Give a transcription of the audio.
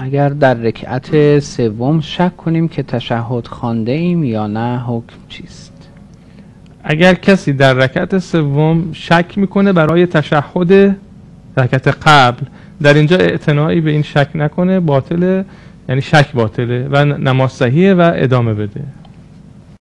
اگر در رکعت سوم شک کنیم که تشهد خانده ایم یا نه حکم چیست؟ اگر کسی در رکعت سوم شک می‌کنه برای تشهد رکعت قبل در اینجا اعتنایی به این شک نکنه باطله یعنی شک باطله و نماز صحیحه و ادامه بده.